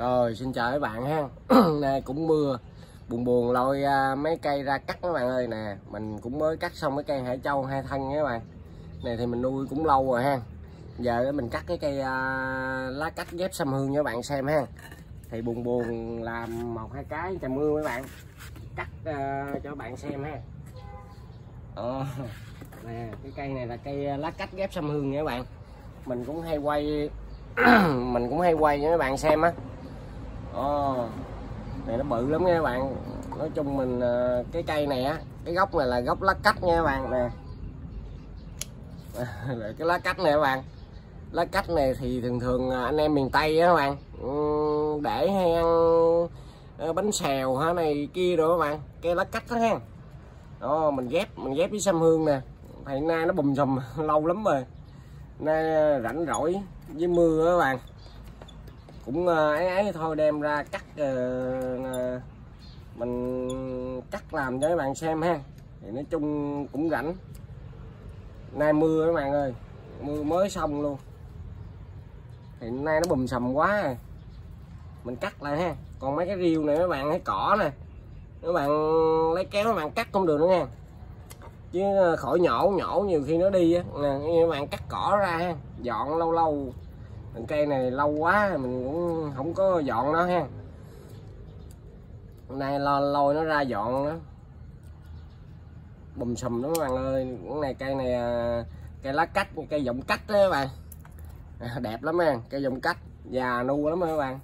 Rồi xin chào các bạn ha. Nay cũng mưa. Buồn buồn lôi à, mấy cây ra cắt các bạn ơi. Nè Mình cũng mới cắt xong cái cây hải châu hai thân nha các bạn. Này thì mình nuôi cũng lâu rồi ha. Giờ mình cắt cái cây uh, lá cách ghép xâm hương cho các bạn xem ha. Thì buồn buồn làm một hai cái trời mưa mấy bạn. Cắt uh, cho các bạn xem ha. Ờ, nè cái cây này là cây lá cách ghép xâm hương nha các bạn. Mình cũng hay quay mình cũng hay quay cho các bạn xem á oh này nó bự lắm nha các bạn. Nói chung mình ờ, cái cây này á, cái gốc này là gốc lá cách nha các bạn, nè. Cái lá cách này các bạn. Lá cách này thì thường thường ờ, anh em miền tây á các bạn ừ, để hay ăn bánh xèo hả này kia rồi các bạn. Cây lá cách đó ha. Đó, mình ghép mình ghép với sâm hương nè. Thầy nay nó bùm sùm lâu lắm rồi. Nay rảnh rỗi với mưa các bạn cũng ờ, ấy ấy thôi đem ra cắt uh, mình cắt làm cho các bạn xem ha. Thì nói chung cũng rảnh. Nay mưa các bạn ơi mưa mới xong luôn. Thì nay nó bùm sầm quá rồi mình cắt lại ha. Còn mấy cái riêu này các bạn cái cỏ nè. Các bạn lấy kéo các bạn cắt không được nữa nha. Chứ khỏi nhổ nhổ nhiều khi nó đi á. Nè các bạn cắt cỏ ra ha. Dọn lâu lâu cây này lâu quá mình cũng không có dọn nó ha. Hôm nay lo lôi nó ra dọn nó. Bùm sùm đó các bạn ơi. Cái này cây này à, cây lá cách cây giọng cách đó các bạn. À, đẹp lắm ha cây giọng cách già nu lắm các bạn?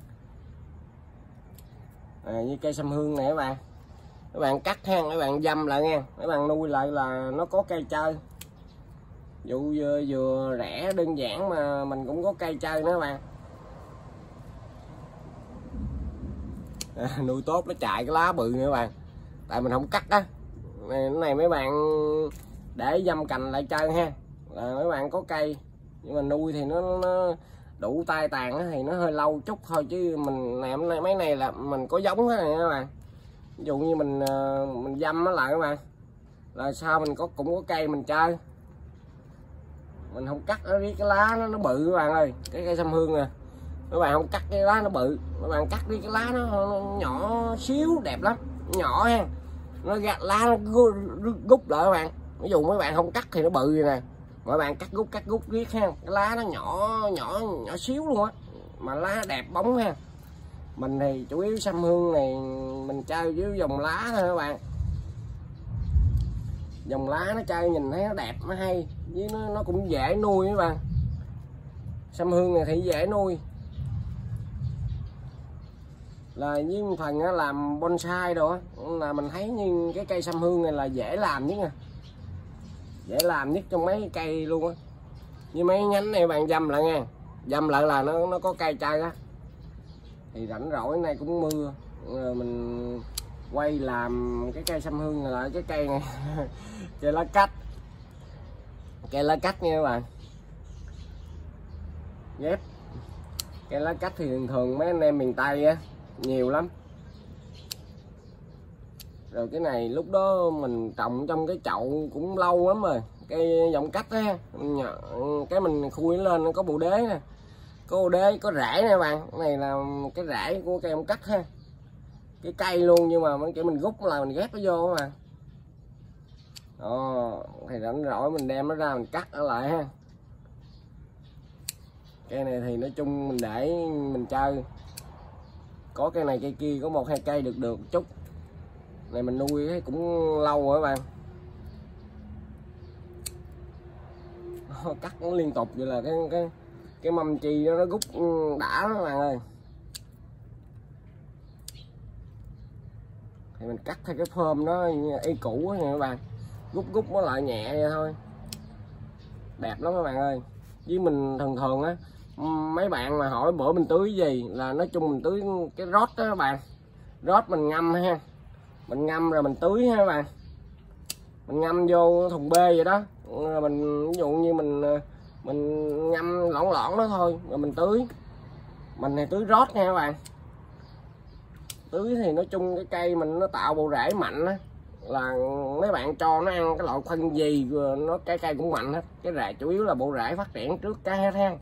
À, như cây sâm hương này các bạn. Các bạn cắt ha các bạn dâm lại nha. Các bạn nuôi lại là nó có cây chơi vụ vừa, vừa rẻ đơn giản mà mình cũng có cây chơi nữa bạn à, nuôi tốt nó chạy cái lá bự nữa bạn. Tại mình không cắt á. Này, này mấy bạn để dâm cành lại chơi ha. Là mấy bạn có cây nhưng mà nuôi thì nó, nó đủ tai tàn thì nó hơi lâu chút thôi chứ mình làm này mấy này là mình có giống hết này các bạn. Ví dụ như mình ờ, mình dâm nó lại các bạn. Là sao mình có cũng có cây mình chơi mình không cắt nó cái lá nó, nó bự các bạn ơi. Cái cây sâm hương nè. Các bạn không cắt cái lá nó bự. Các bạn cắt đi cái lá nó, nó nhỏ xíu đẹp lắm. Nhỏ ha. Nó gạt lá nó gút lại các bạn. Ví dụ mấy bạn không cắt thì nó bự vậy nè. Mọi bạn cắt gút cắt gút riết ha. Cái lá nó nhỏ nhỏ nhỏ xíu luôn á. Mà lá đẹp bóng ha. Mình thì chủ yếu sâm hương này mình chơi với dòng lá thôi các bạn. Dòng lá nó chơi nhìn thấy nó đẹp nó hay với nó, nó cũng dễ nuôi các bạn. Sâm hương này thì dễ nuôi. Là với phần làm bonsai rồi, là mình thấy như cái cây sâm hương này là dễ làm nhất nè, dễ làm nhất trong mấy cây luôn á. Như mấy nhánh này bạn dâm lại nha. Dâm lại là nó nó có cây chai á. Thì rảnh rỗi nay cũng mưa. Ờ, mình quay làm cái cây sâm hương là cái cây này. Cây lá cách cây lá cách nha các bạn. Ghép cây lá cách thì thường thường mấy anh em miền tây á, nhiều lắm. Rồi cái này lúc đó mình trồng trong cái chậu cũng lâu lắm rồi. Cây giọng cách á cái mình khui lên, nó có bộ đế nè. Có bộ đế, có rễ nè bạn. Cái này là cái rễ của cây giọng cách ha. Cái cây luôn, nhưng mà kiểu mình rút là mình ghép nó vô mà đó thì rảnh rỗi mình đem nó ra mình cắt nó lại ha. Cây này thì nói chung mình để mình chơi. Có cây này cây kia có một hai cây được được chút. Này mình nuôi cũng lâu rồi các bạn. Cắt nó liên tục vậy là cái cái cái mâm chi nó, nó rút đã lắm các bạn ơi. Thì mình cắt theo cái phơm nó y cũ nha các bạn gút gút nó lại nhẹ vậy thôi. Đẹp lắm các bạn ơi. Với mình thường thường á, mấy bạn mà hỏi bữa mình tưới gì là nói chung mình tưới cái rót đó các bạn. Rót mình ngâm ha. Mình ngâm rồi mình tưới ha các bạn. Mình ngâm vô thùng bê vậy đó. Rồi mình, ví dụ như mình ờ, mình ngâm lỏng lỏng đó thôi, rồi mình tưới. Mình thì tưới rót nha các bạn. Tưới thì nói chung cái cây mình nó tạo bộ rễ mạnh á là mấy bạn cho nó ăn cái loại phân gì nó cái cây cũng mạnh hết. Cái rễ chủ yếu là bộ rễ phát triển trước cái hết ha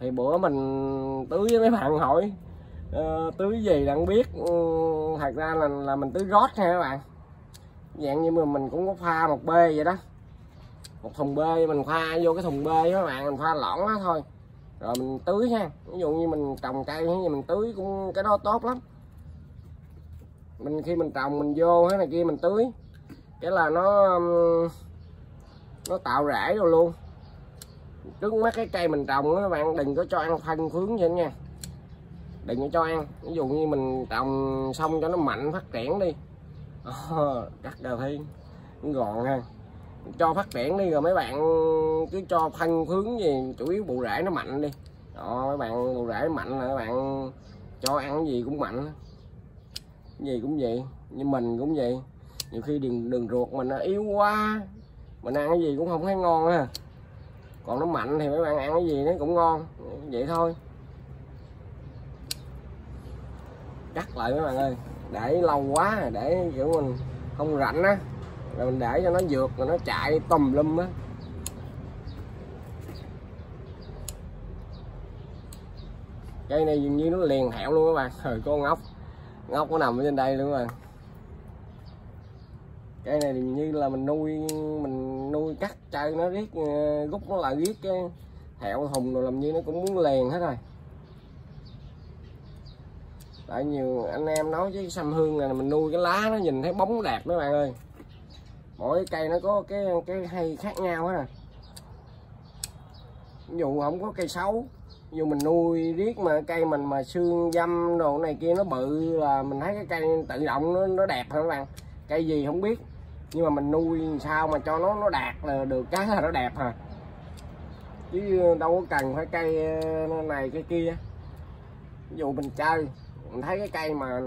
thì bữa mình tưới với mấy bạn hỏi uh, tưới gì đang biết. Uh, thật ra là là mình tưới rót nha các bạn. Dạng như mà mình cũng có pha một bê vậy đó. Một thùng bê mình pha vô cái thùng bê các bạn mình pha lỏng đó thôi. Rồi mình tưới ha. Ví dụ như mình trồng cây hay mình tưới cũng cái đó tốt lắm mình khi mình trồng mình vô thế này kia mình tưới. Cái là nó nó tạo rễ rồi luôn. Trước mắt cái cây mình trồng các bạn đừng có cho ăn phân khướng vậy nha. Đừng có cho ăn. Ví dụ như mình trồng xong cho nó mạnh phát triển đi. Oh, cắt đầu thiên gọn ha. Cho phát triển đi rồi mấy bạn cứ cho phân khướng gì chủ yếu bộ rễ nó mạnh đi. Đó mấy bạn bộ rễ mạnh là các bạn cho ăn cái gì cũng mạnh gì cũng vậy, như mình cũng vậy. Nhiều khi đường đường ruột mình nó yếu quá, mình ăn cái gì cũng không thấy ngon ha. Còn nó mạnh thì mấy bạn ăn cái gì nó cũng ngon, vậy thôi. Cắt lại mấy bạn ơi, để lâu quá, để kiểu mình không rảnh á, rồi mình để cho nó dược rồi nó chạy tùm lum á. Cây này dường như nó liền hẹo luôn các bạn thời con ngốc ngốc nó nằm ở trên đây luôn các cây này như là mình nuôi mình nuôi cắt chơi nó riết ờ, rút nó lại riết cái hẹo thùng rồi làm như nó cũng muốn liền hết rồi. Tại nhiều anh em nói với sâm hương này mình nuôi cái lá nó nhìn thấy bóng đẹp mấy bạn ơi. Mỗi cây nó có cái cái hay khác nhau á ví dụ không có cây xấu dù mình nuôi riết mà cây mình mà xương dâm đồ này kia nó bự là mình thấy cái cây tự động nó, nó đẹp hả các bạn. Cây gì không biết. Nhưng mà mình nuôi sao mà cho nó nó đạt là được cái là nó đẹp hả chứ đâu có cần phải cây ờ, này cây kia. Ví dụ mình chơi mình thấy cái cây mà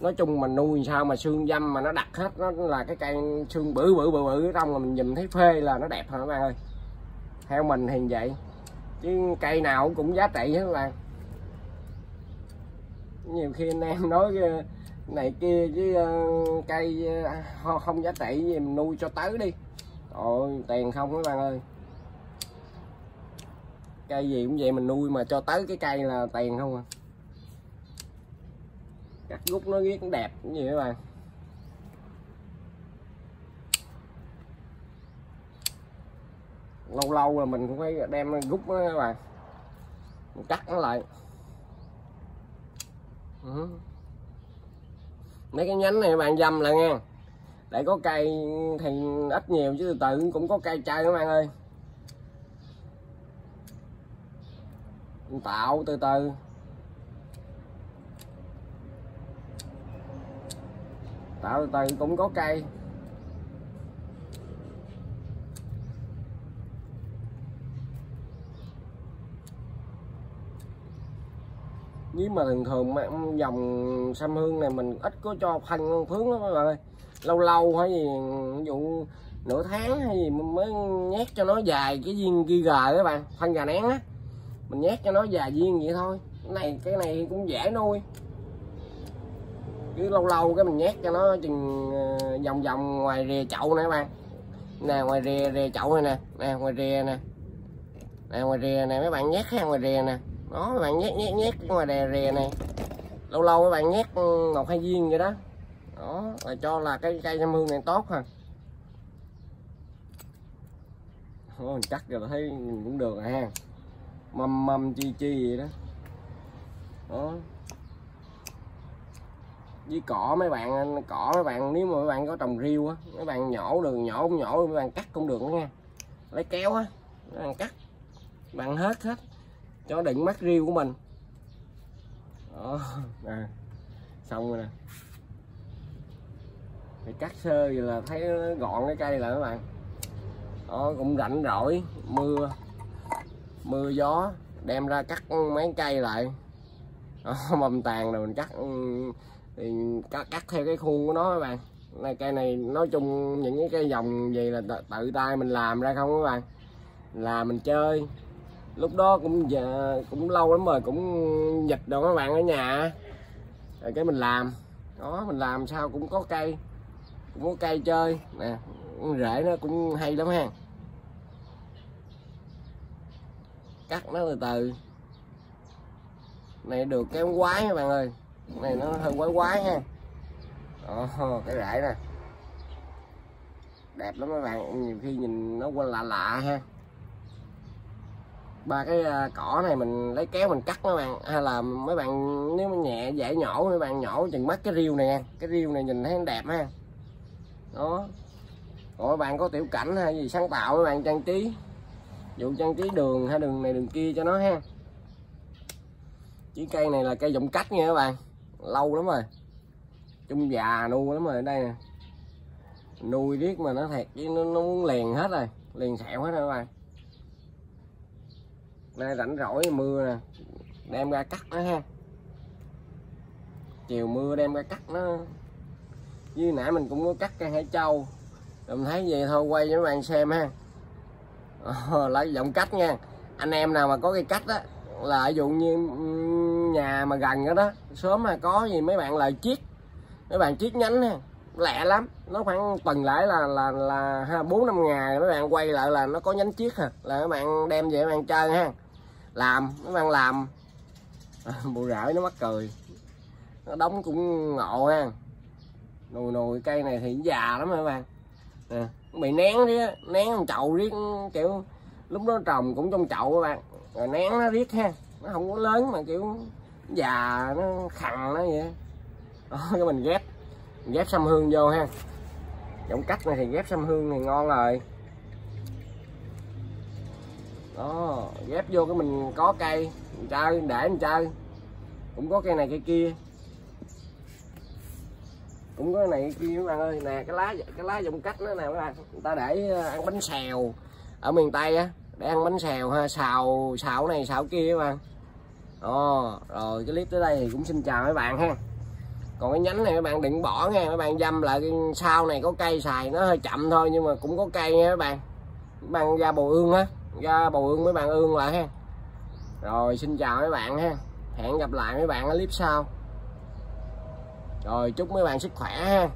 nói chung mình nuôi sao mà xương dâm mà nó đặt hết nó là cái cây xương bự bự bự bự ở trong mà mình nhìn thấy phê là nó đẹp hả các bạn ơi. Theo mình thì vậy chứ cây nào cũng giá trị hết là nhiều khi anh em nói này kia chứ ờ, cây ờ, không giá trị gì mình nuôi cho tới đi. Rồi tiền không các bạn ơi. Cây gì cũng vậy, mình nuôi mà cho tới cái cây là tiền không à. Cắt gút nó riết đẹp như vậy các bạn. Lâu lâu rồi mình cũng phải đem rút nó các bạn. Mình cắt nó lại. Ừ. Mấy cái nhánh này bạn dâm lại nha để có cây thì ít nhiều chứ từ từ cũng có cây chơi các bạn ơi. Tạo từ từ. Tạo từ từ cũng có cây. Nhưng mà thường thường mà dòng xăm hương này mình ít có cho phân phướng lắm các bạn ơi. Lâu lâu hay gì ví dụ nửa tháng hay gì mới nhét cho nó dài cái viên ghi gờ các bạn phân gà nén á. Mình nhét cho nó dài viên vậy thôi. Cái này cái này cũng dễ nuôi. Cứ lâu lâu cái mình nhét cho nó chừng ờ, vòng vòng ngoài rìa chậu nè các bạn. Nè, ngoài rìa rìa chậu này nè nè, ngoài rìa nè. Nè, ngoài rìa nè, mấy bạn nhét ra ngoài rìa nè đó các bạn nhét nhét nhét ngoài đè rè này. Lâu lâu các bạn nhét một hai viên vậy đó. Đó là cho là cái cây nhâm hương này tốt ha. Ồ, chắc rồi thấy cũng được à. rồi ha mâm mâm chi chi vậy đó. Đó. Với cỏ mấy bạn cỏ mấy bạn nếu mà mấy bạn có trồng riêu á mấy bạn nhổ đường nhổ không nhổ mấy bạn cắt cũng được nha. Lấy kéo á mấy bạn cắt. Bạn hết hết cho đựng mắt riêu của mình. Đó nè. Xong rồi nè. Thì cắt sơ vậy là thấy nó gọn cái cây lại các bạn. Đó cũng rảnh rỗi mưa mưa gió đem ra cắt mấy cây lại. Đó, mầm tàn rồi mình cắt thì cắt, cắt theo cái khuôn của nó các bạn. Này cây này nói chung những cái cây dòng gì là tự tay mình làm ra không các bạn. Là mình chơi lúc đó cũng giờ cũng lâu lắm rồi cũng dịch đâu các bạn ở nhà. Rồi cái mình làm. Đó mình làm sao cũng có cây. Cũng có cây chơi. Nè rễ nó cũng hay lắm ha. Cắt nó từ từ. Này được cái quái các bạn ơi. Này nó hơi quái quái ha. Đó, cái rễ nè. Đẹp lắm các bạn. Nhiều khi nhìn nó qua lạ lạ ha ba cái à, cỏ này mình lấy kéo mình cắt mấy bạn hay là mấy bạn nếu mà nhẹ dễ nhổ mấy bạn nhổ chừng mắt cái riêu này cái riêu này nhìn thấy đẹp ha. Đó. Mọi bạn có tiểu cảnh hay gì sáng tạo mấy bạn trang trí? Dụ trang trí đường hay đường này đường kia cho nó ha. Chỉ cây này là cây dụng cách nha các bạn. Lâu lắm rồi. Chung già nuôi lắm rồi đây nè. Nuôi riết mà nó thiệt chứ nó, nó muốn liền hết rồi. Liền sẹo hết rồi các bạn nay rảnh rỗi mưa nè. Đem ra cắt nó ha. Chiều mưa đem ra cắt nó. Như nãy mình cũng có cắt cây hải châu mình thấy vậy thôi quay cho các bạn xem ha. Ờ, lấy giọng cách nha. Anh em nào mà có cây cách á là ví dụ như nhà mà gần đó đó sớm mà có gì mấy bạn lời chiết. Mấy bạn chiết nhánh ha. Lẹ lắm. Nó khoảng tuần lại là là là bốn năm ngày mấy bạn quay lại là nó có nhánh chiết ha là các bạn đem về các bạn chơi ha làm, nó đang làm. À, Bộ rễ rải nó mắc cười. Nó đóng cũng ngộ ha. Nồi nồi cây này thì già lắm các bạn? À, nè bị nén đi nén trong chậu riết, kiểu, lúc đó trồng cũng trong chậu các bạn. Rồi nén nó riết ha, nó không có lớn mà kiểu già, nó khằn nó vậy đó, cái mình ghép mình ghép xăm hương vô ha. Giống cách này thì ghép xăm hương này ngon rồi đó ghép vô cái mình có cây mình chơi để mình chơi. Cũng có cây này cây kia. Cũng có cái này cái kia các bạn ơi. Nè cái lá cái lá dùng cách nó nè các bạn. Người ta để ờ, ăn bánh xèo ở miền tây á. Để ăn bánh xèo ha xào xào này xào kia các bạn. Ồ, rồi cái clip tới đây thì cũng xin chào mấy bạn ha. Còn cái nhánh này các bạn đừng bỏ nha các bạn dâm lại sau này có cây xài nó hơi chậm thôi nhưng mà cũng có cây nha các bạn. Các bạn ra bồ ương á ra bầu ương mấy bạn ương lại ha. Rồi, xin chào mấy bạn ha. Hẹn gặp lại mấy bạn ở clip sau. Rồi, chúc mấy bạn sức khỏe ha.